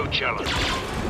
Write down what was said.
No challenge.